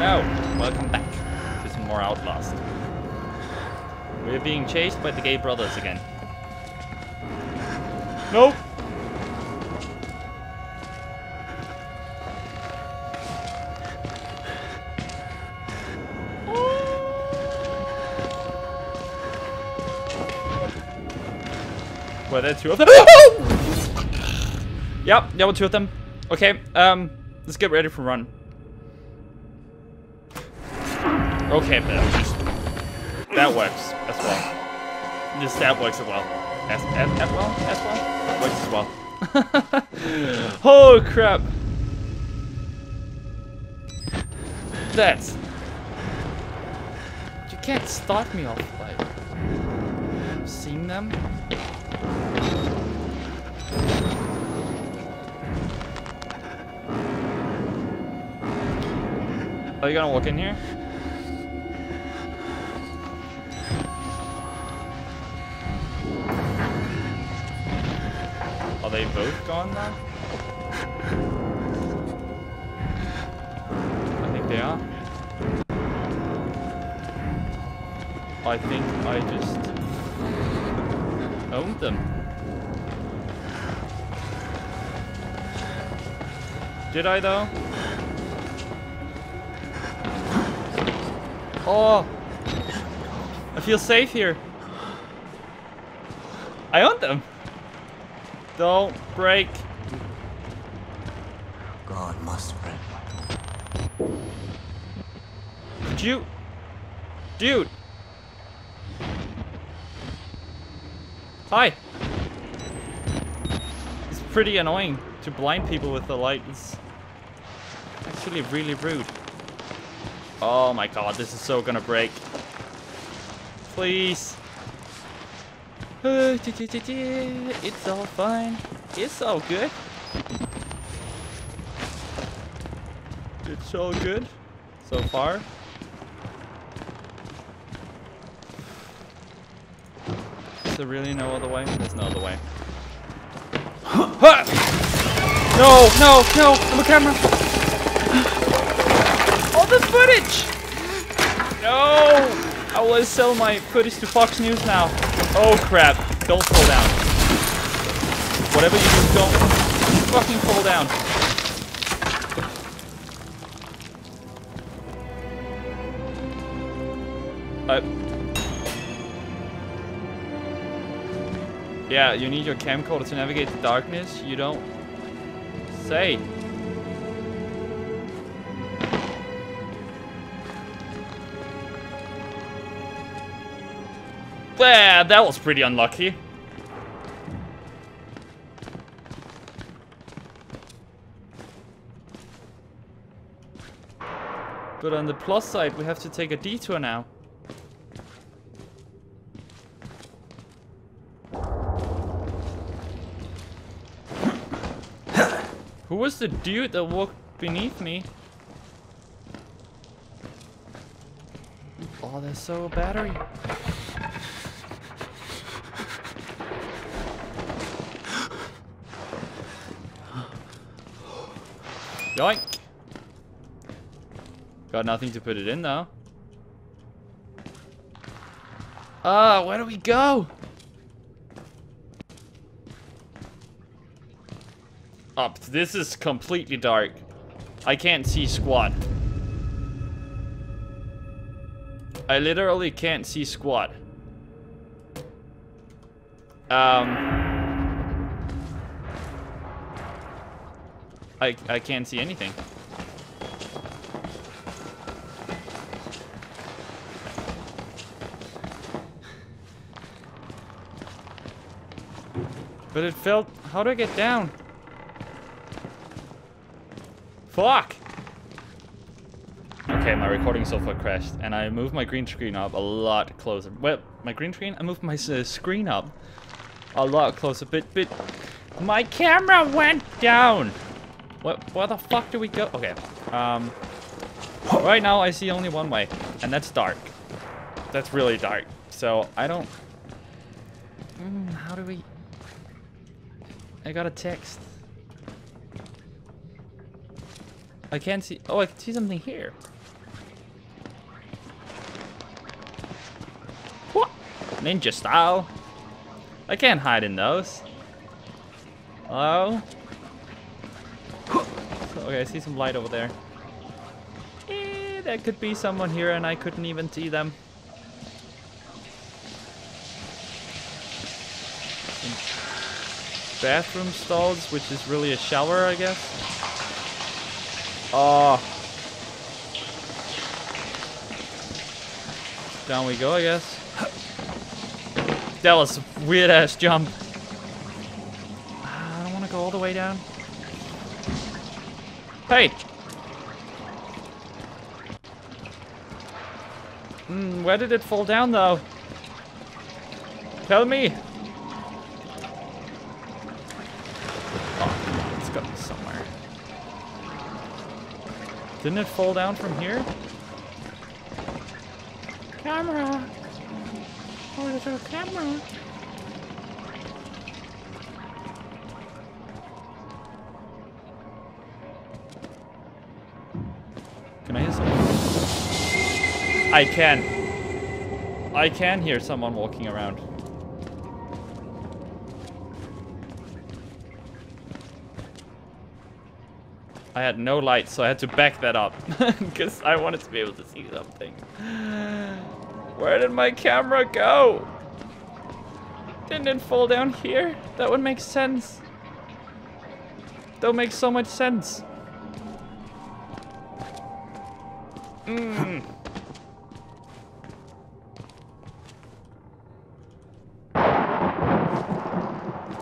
Hello, welcome back to some more Outlast. We're being chased by the gay brothers again. Nope. Were there two of them? yep, there were two of them. Okay, um, let's get ready for run. Okay, that, that works as well. This that works as well. As, as, as well? As well? Works as well. oh crap. That's... You can't start me off by seeing them. Are you gonna walk in here? They both gone now? I think they are. I think I just owned them. Did I though? Oh! I feel safe here. I own them. Don't break. God must reign. Dude. Dude. Hi. It's pretty annoying to blind people with the light. It's actually really rude. Oh my god, this is so gonna break. Please. It's all fine. It's all good. It's all good so far. Is there really no other way? There's no other way. no, no, no! I'm a camera! All the footage! No! I will sell my footage to Fox News now. Oh crap. Don't fall down. Whatever you do, don't fucking fall down. Uh, yeah, you need your camcorder to navigate the darkness. You don't say. There, that was pretty unlucky. But on the plus side, we have to take a detour now. Who was the dude that walked beneath me? Oh, there's so a battery. Yoink! Got nothing to put it in though. Ah, uh, where do we go? Up. This is completely dark. I can't see squat. I literally can't see squat. Um... I, I can't see anything. But it felt... How do I get down? Fuck! Okay, my recording software crashed, and I moved my green screen up a lot closer. Well, my green screen? I moved my uh, screen up a lot closer, but, but my camera went down! What? Where the fuck do we go? Okay. Um. Right now, I see only one way, and that's dark. That's really dark. So I don't. Mm, how do we? I got a text. I can't see. Oh, I can see something here. What? Ninja style. I can't hide in those. Hello? Okay, I see some light over there. Eh, there could be someone here and I couldn't even see them. Some bathroom stalls, which is really a shower, I guess. Oh. Down we go, I guess. That was a weird ass jump. I don't want to go all the way down. Hey! Hmm, where did it fall down though? Tell me! Oh, it's got to somewhere. Didn't it fall down from here? Camera! Where's the camera? I can. I can hear someone walking around. I had no light, so I had to back that up. Because I wanted to be able to see something. Where did my camera go? Didn't it fall down here? That would make sense. That would make so much sense. Mm.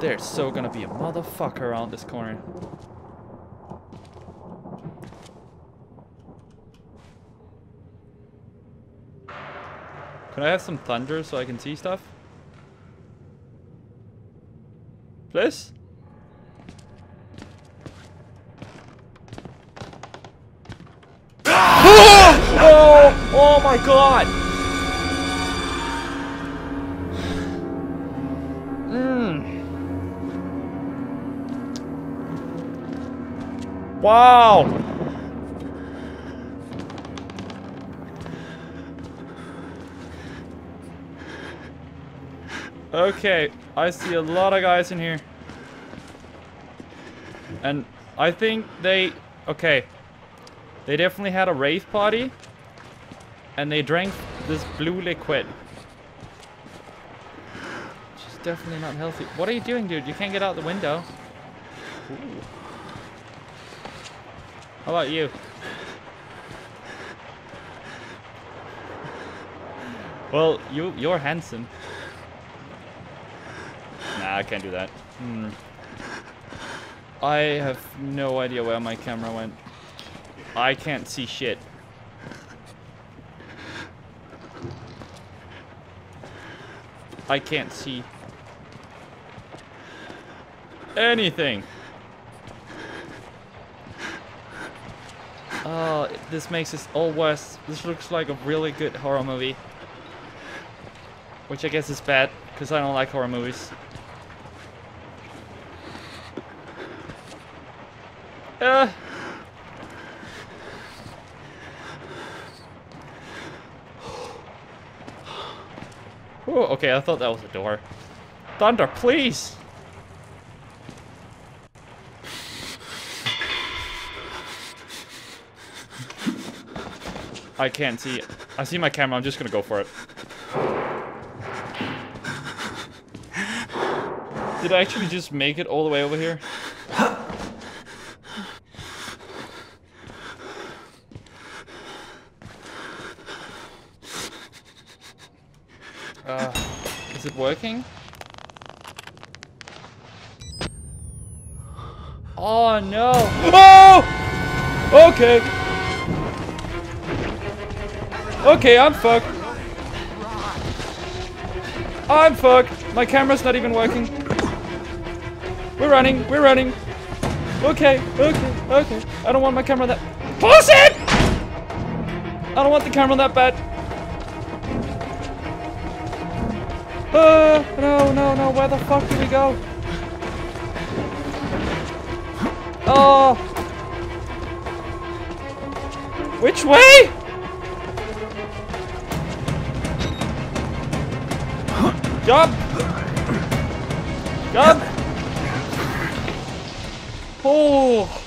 There's so gonna be a motherfucker around this corner. Can I have some thunder so I can see stuff? Please? oh! Oh my god! Wow! Okay, I see a lot of guys in here. And I think they... Okay. They definitely had a rave party. And they drank this blue liquid. Which is definitely not healthy. What are you doing, dude? You can't get out the window. Ooh. How about you? Well, you you're handsome. Nah, I can't do that. Hmm. I have no idea where my camera went. I can't see shit. I can't see anything. Oh, this makes this all worse. This looks like a really good horror movie. Which I guess is bad, because I don't like horror movies. Uh. Ooh, okay, I thought that was a door. Thunder, please! I can't see. I see my camera. I'm just gonna go for it. Did I actually just make it all the way over here? Uh, is it working? Oh no! Oh! Okay. Okay, I'm fucked. I'm fucked. My camera's not even working. We're running. We're running. Okay. Okay. Okay. I don't want my camera that. Bullshit! I don't want the camera that bad. Uh, no, no, no. Where the fuck do we go? Oh. Which way? Jump! Jump! Oh!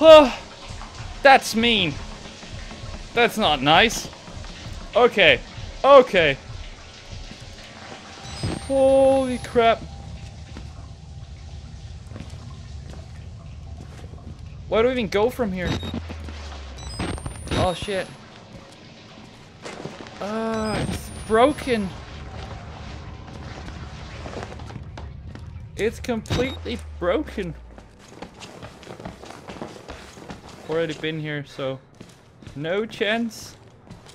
Oh! That's mean. That's not nice. Okay. Okay. Holy crap. Where do we even go from here? Oh shit. Ah, uh, it's broken. It's completely broken. Already been here, so no chance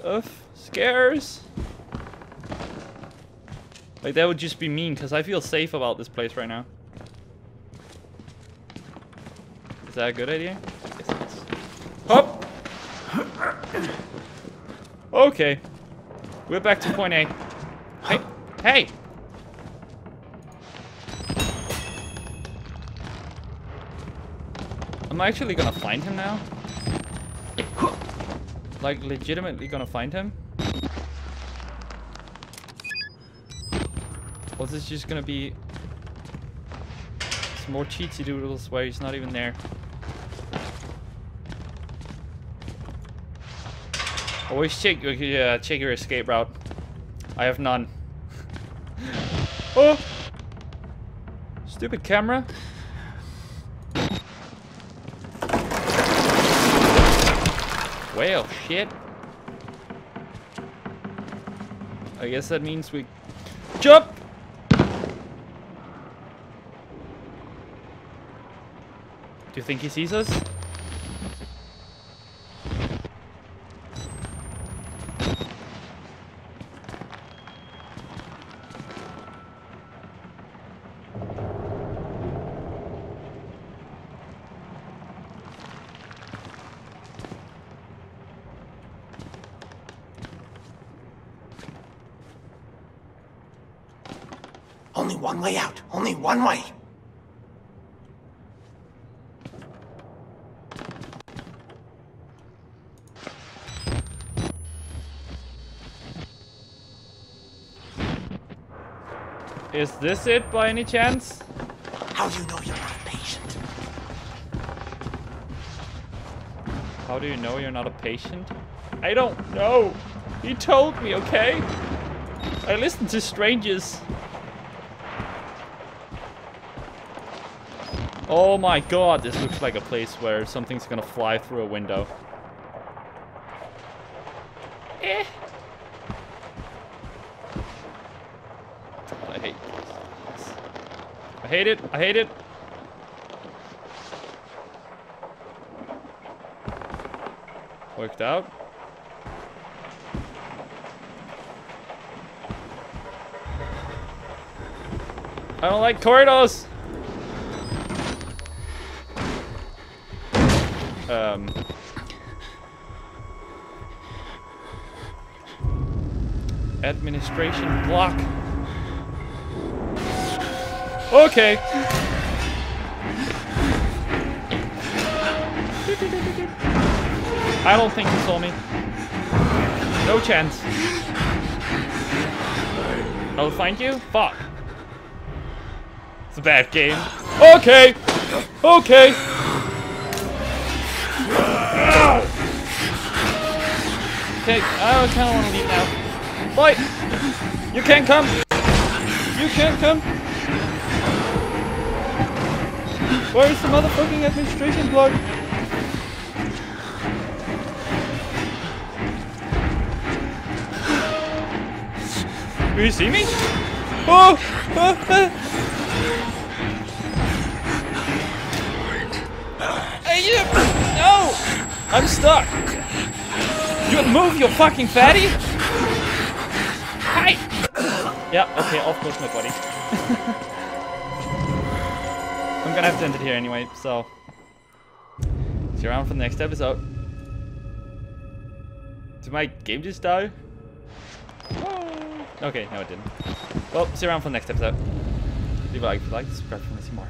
of scares. Like that would just be mean, because I feel safe about this place right now. Is that a good idea? Hop! Okay. We're back to point A. Hey! Hey! I'm actually gonna find him now. Like, legitimately gonna find him. Or is this just gonna be some more cheatsy doodles where he's not even there? Always check, uh, check your escape route. I have none. oh! Stupid camera. Well, shit. I guess that means we jump. Do you think he sees us? Only one way out. Only one way. Is this it by any chance? How do you know you're not a patient? How do you know you're not a patient? I don't know. He told me, okay? I listen to strangers. Oh my god, this looks like a place where something's gonna fly through a window. Eh. I hate this. I hate it. I hate it. Worked out. I don't like corridors. Um, administration block. Okay. I don't think he saw me. No chance. I'll find you? Fuck. It's a bad game. Okay. Okay. Okay, I kind of want to leave now. Boy! You can't come! You can't come! Where is the motherfucking administration block? Do you see me? Oh! oh, oh. Hey, no! I'm stuck! You move, you fucking fatty! Hi! Yeah, okay, off goes my buddy. I'm gonna have to end it here anyway, so... See you around for the next episode. Did my game just die? Okay, no it didn't. Well, see you around for the next episode. Leave a like if you like, subscribe for to see more.